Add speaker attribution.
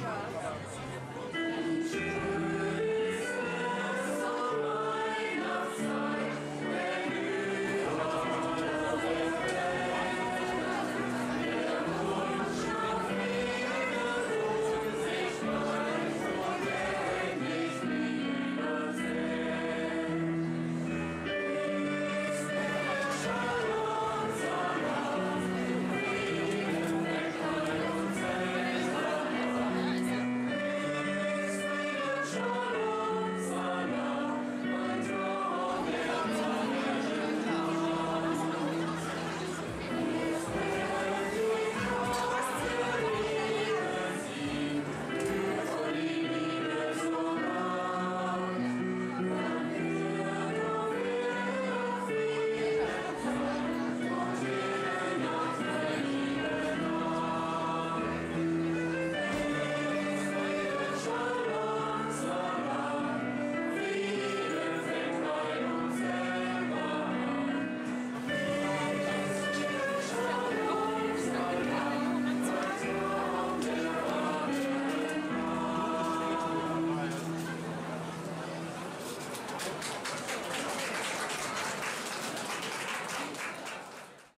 Speaker 1: Russia.